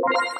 you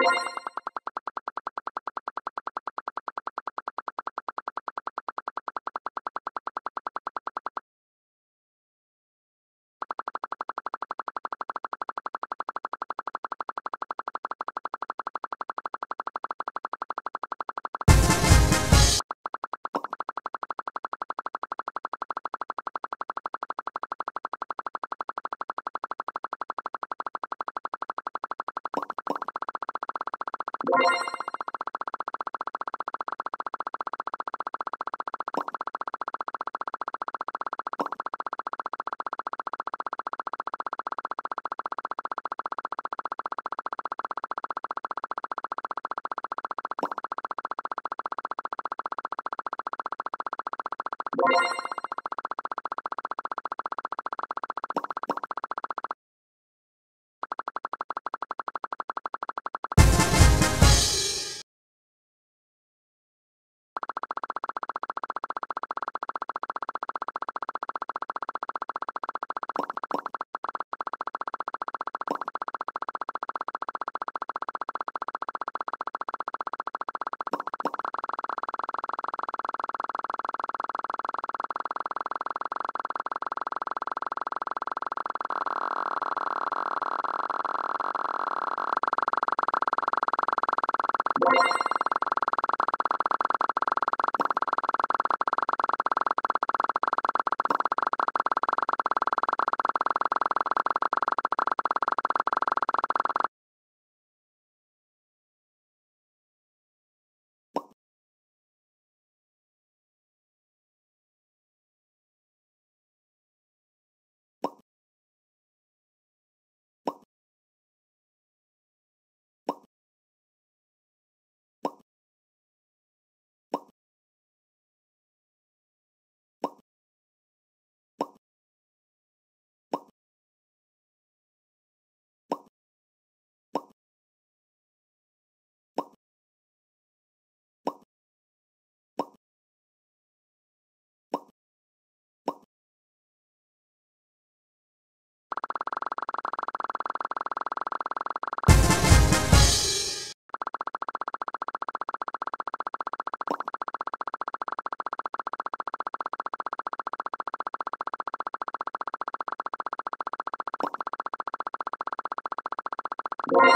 you Thank. you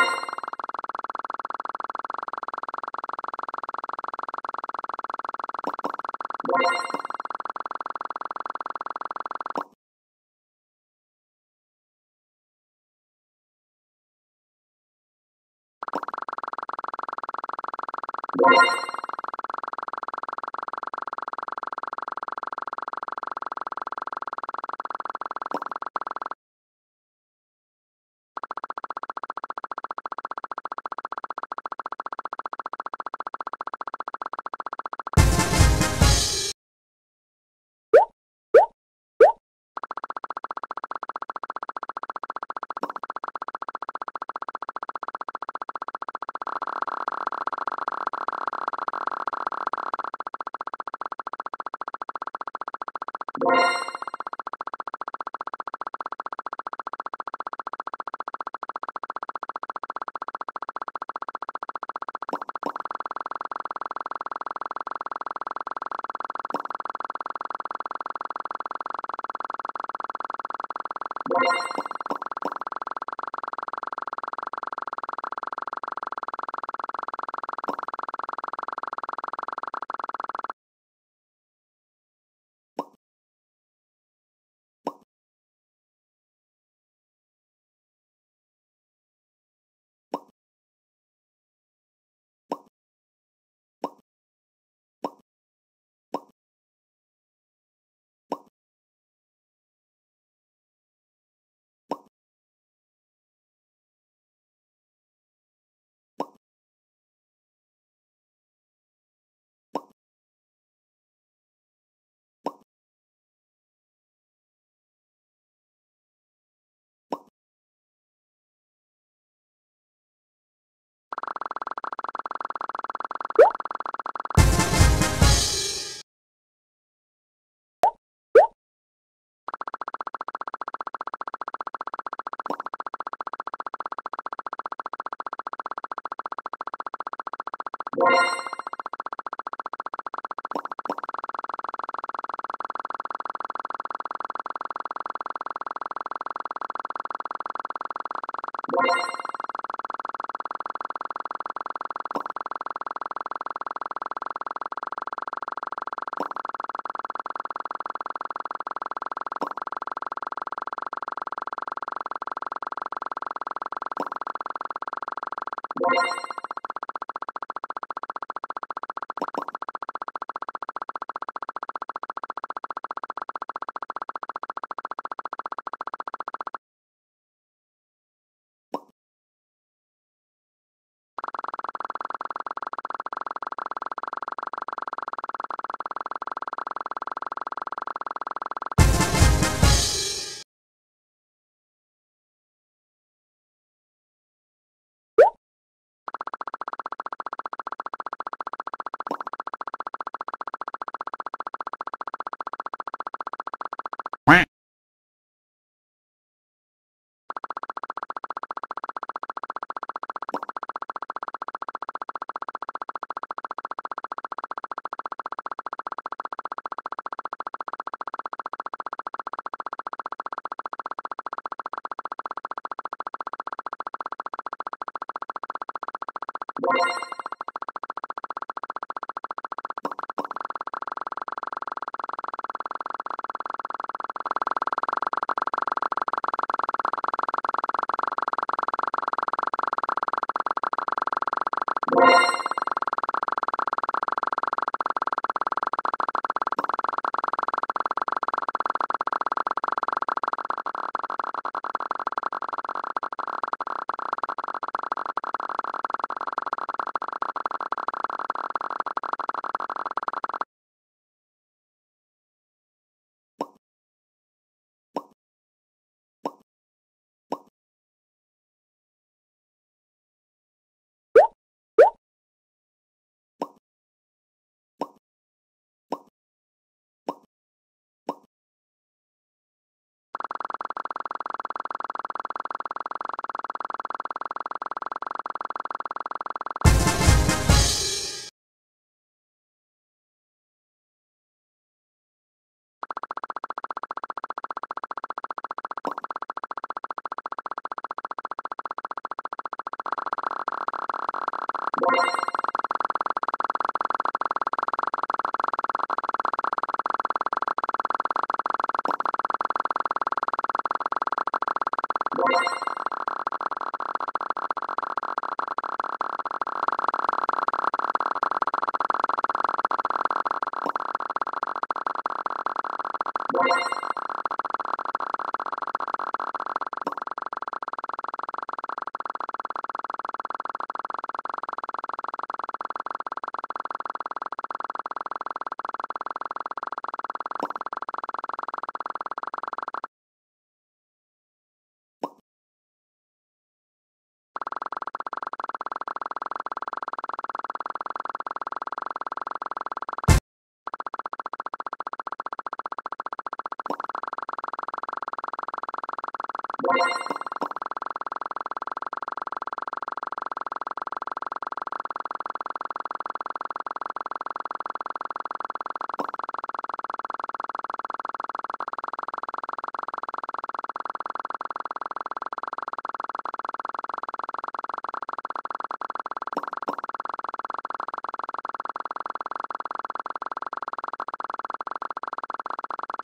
you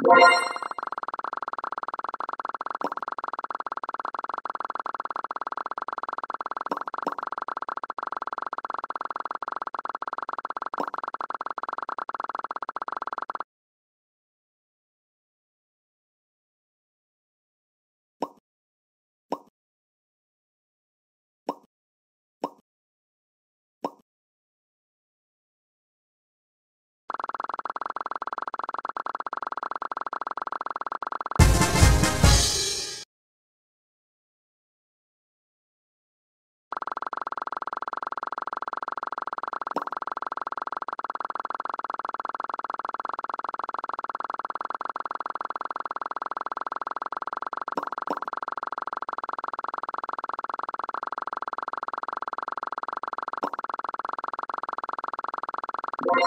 Thank you. you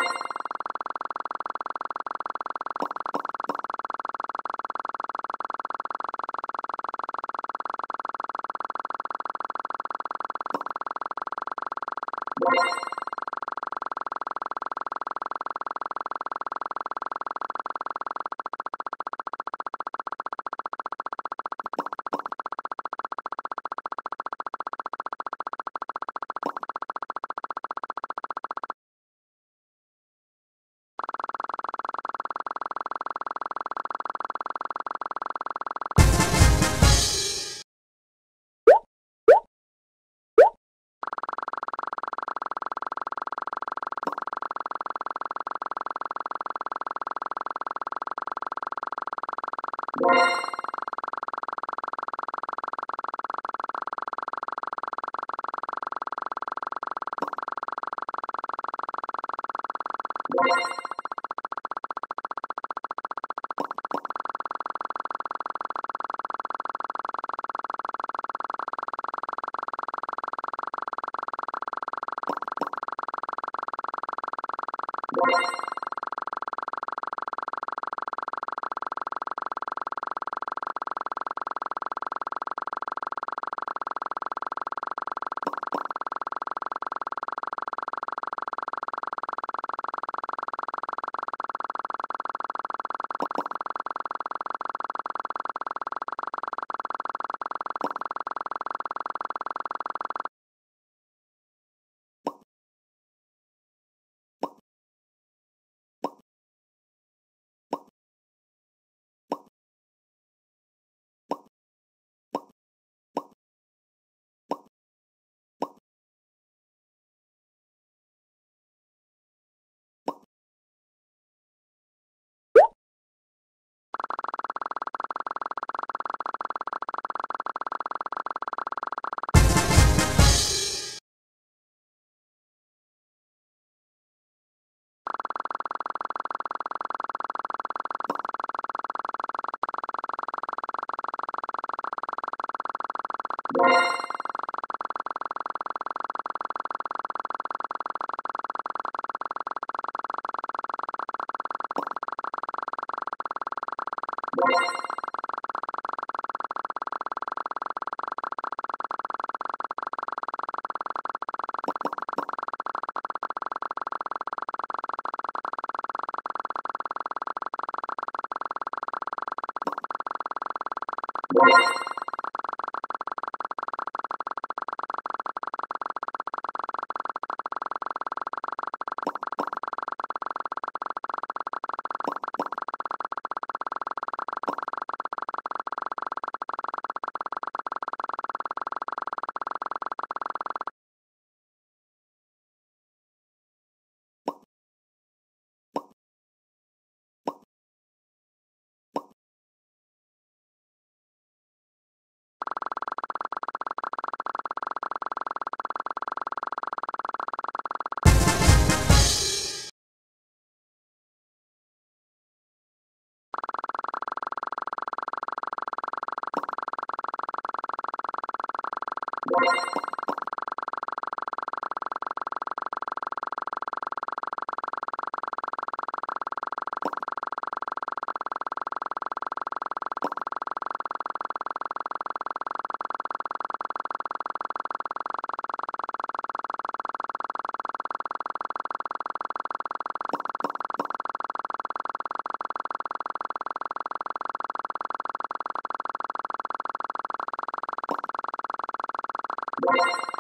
You